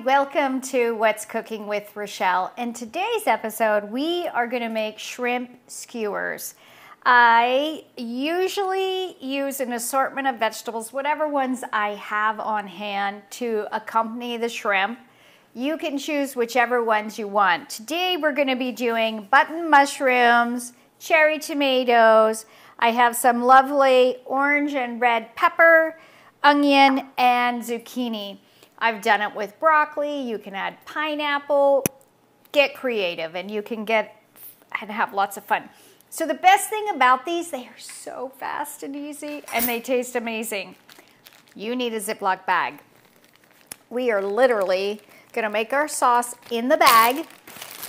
Welcome to What's Cooking with Rochelle. In today's episode, we are going to make shrimp skewers. I usually use an assortment of vegetables, whatever ones I have on hand to accompany the shrimp. You can choose whichever ones you want. Today we're going to be doing button mushrooms, cherry tomatoes. I have some lovely orange and red pepper, onion, and zucchini. I've done it with broccoli. You can add pineapple. Get creative and you can get and have lots of fun. So the best thing about these, they are so fast and easy and they taste amazing. You need a Ziploc bag. We are literally gonna make our sauce in the bag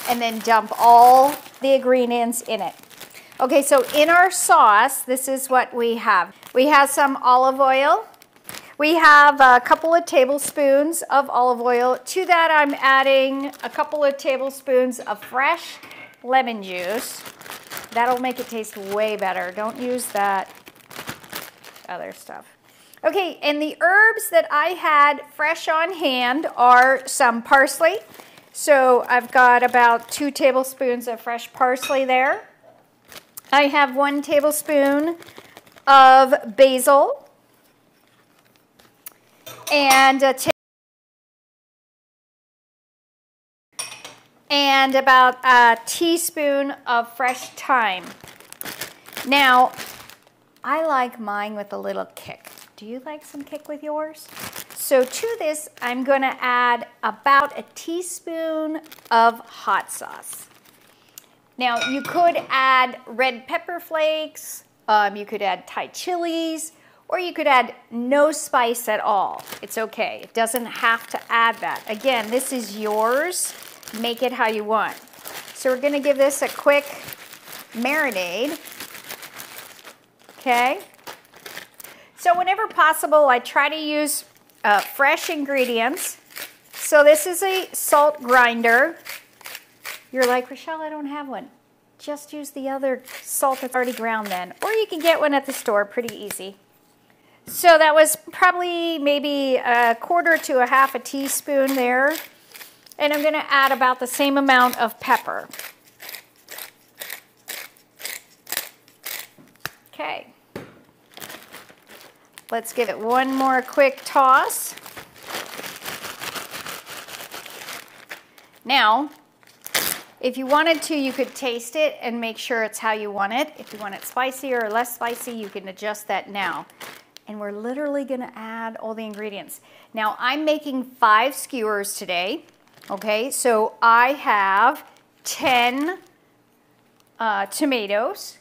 and then dump all the ingredients in it. Okay, so in our sauce, this is what we have. We have some olive oil. We have a couple of tablespoons of olive oil. To that, I'm adding a couple of tablespoons of fresh lemon juice. That'll make it taste way better. Don't use that other stuff. Okay, and the herbs that I had fresh on hand are some parsley. So I've got about two tablespoons of fresh parsley there. I have one tablespoon of basil and a and about a teaspoon of fresh thyme. Now, I like mine with a little kick. Do you like some kick with yours? So to this, I'm gonna add about a teaspoon of hot sauce. Now, you could add red pepper flakes, um, you could add Thai chilies, or you could add no spice at all. It's okay. It doesn't have to add that. Again, this is yours make it how you want. So we're gonna give this a quick marinade. Okay. So whenever possible, I try to use uh, fresh ingredients. So this is a salt grinder. You're like, Rochelle, I don't have one. Just use the other salt that's already ground then. Or you can get one at the store, pretty easy. So that was probably maybe a quarter to a half a teaspoon there and I'm going to add about the same amount of pepper. Okay. Let's give it one more quick toss. Now, if you wanted to, you could taste it and make sure it's how you want it. If you want it spicier or less spicy, you can adjust that now. And we're literally gonna add all the ingredients. Now, I'm making five skewers today. Okay, so I have 10 uh, tomatoes,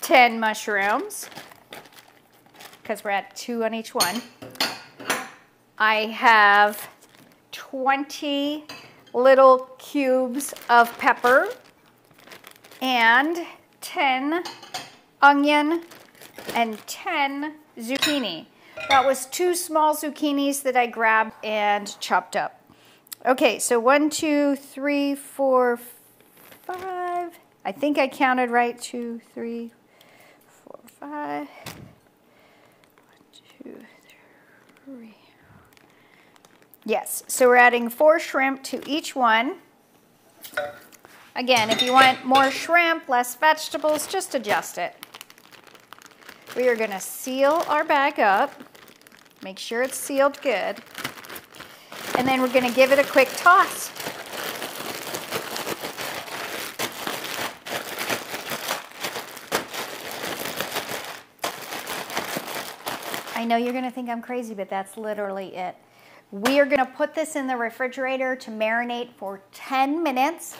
10 mushrooms, because we're at two on each one. I have 20 little cubes of pepper and 10 onion and 10 zucchini. That was two small zucchinis that I grabbed and chopped up. Okay, so one, two, three, four, five. I think I counted right. Two, three, four, five. One, two, three. Yes, so we're adding four shrimp to each one. Again, if you want more shrimp, less vegetables, just adjust it. We are going to seal our bag up. Make sure it's sealed good. And then we're going to give it a quick toss. I know you're going to think I'm crazy, but that's literally it. We are going to put this in the refrigerator to marinate for 10 minutes.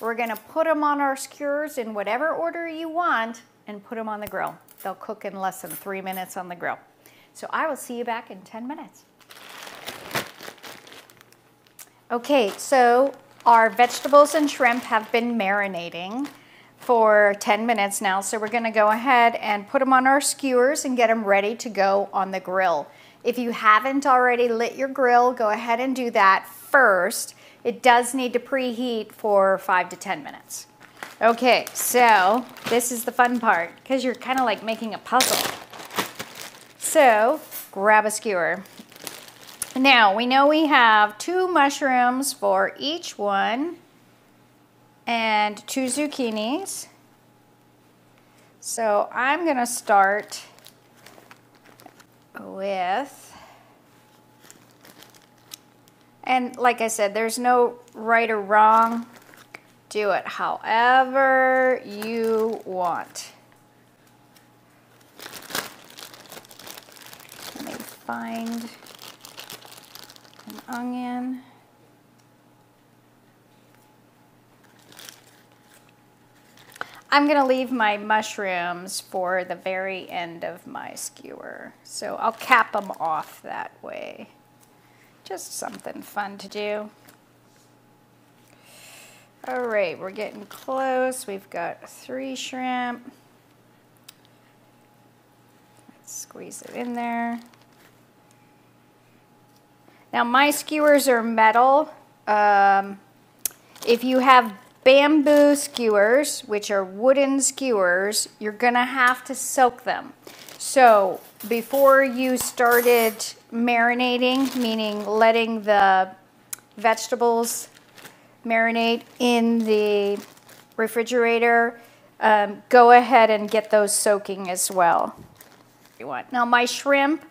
We're to put them on our skewers in whatever order you want and put them on the grill. They'll cook in less than three minutes on the grill. So I will see you back in 10 minutes. Okay, so our vegetables and shrimp have been marinating for 10 minutes now. So we're gonna go ahead and put them on our skewers and get them ready to go on the grill. If you haven't already lit your grill, go ahead and do that first. It does need to preheat for five to 10 minutes. Okay, so this is the fun part because you're kind of like making a puzzle. So grab a skewer. Now, we know we have two mushrooms for each one and two zucchinis. So I'm going to start with, and like I said, there's no right or wrong. Do it however you want. Let me find an onion. I'm gonna leave my mushrooms for the very end of my skewer. So I'll cap them off that way. Just something fun to do. All right, we're getting close. We've got three shrimp. Let's squeeze it in there. Now my skewers are metal. Um, if you have bamboo skewers, which are wooden skewers, you're gonna have to soak them. So before you started marinating, meaning letting the vegetables marinate in the refrigerator, um, go ahead and get those soaking as well. Now my shrimp,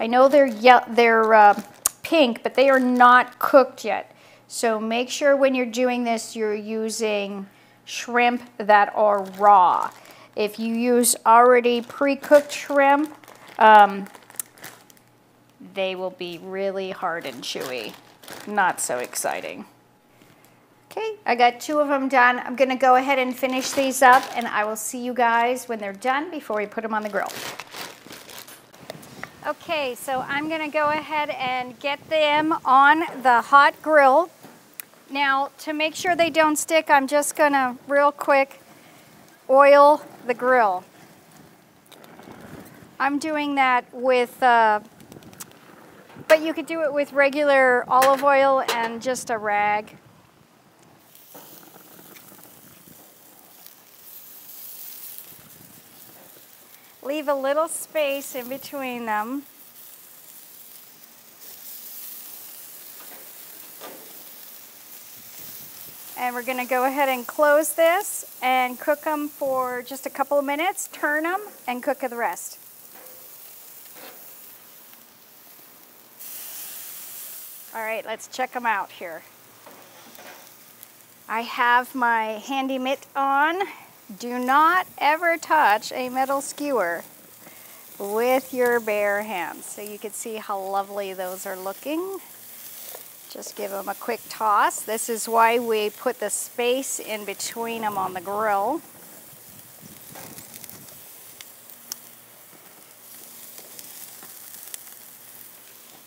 I know they're they're uh, pink, but they are not cooked yet. So make sure when you're doing this, you're using shrimp that are raw. If you use already pre-cooked shrimp, um, they will be really hard and chewy. Not so exciting. Okay, I got two of them done. I'm gonna go ahead and finish these up and I will see you guys when they're done before we put them on the grill. Okay, so I'm gonna go ahead and get them on the hot grill. Now, to make sure they don't stick, I'm just gonna real quick oil the grill. I'm doing that with, uh, but you could do it with regular olive oil and just a rag. Leave a little space in between them. And we're going to go ahead and close this and cook them for just a couple of minutes, turn them, and cook the rest. All right, let's check them out here. I have my handy mitt on. Do not ever touch a metal skewer with your bare hands. So you can see how lovely those are looking. Just give them a quick toss. This is why we put the space in between them on the grill.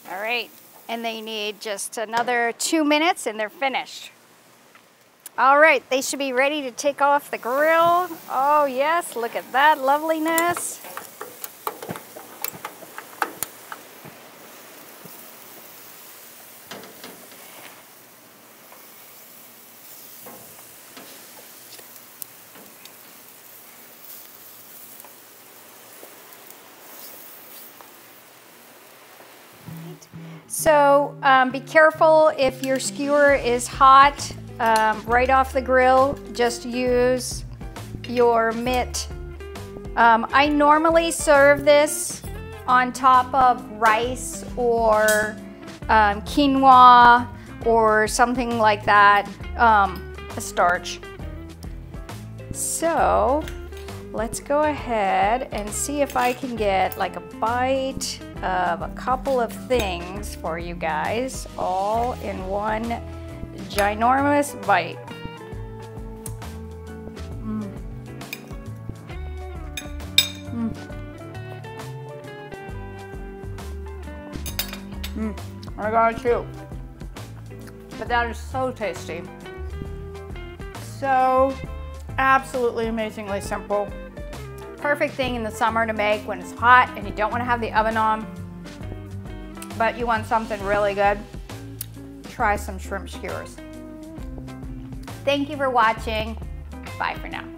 All right, and they need just another two minutes and they're finished. All right, they should be ready to take off the grill. Oh yes, look at that loveliness. So um, be careful if your skewer is hot um, right off the grill, just use your mitt. Um, I normally serve this on top of rice or um, quinoa or something like that, um, a starch. So let's go ahead and see if I can get like a bite of a couple of things for you guys all in one ginormous bite. Mm. Mm. Mm. I got you. But that is so tasty. So absolutely amazingly simple. Perfect thing in the summer to make when it's hot and you don't want to have the oven on, but you want something really good. Try some shrimp skewers. Thank you for watching. Bye for now.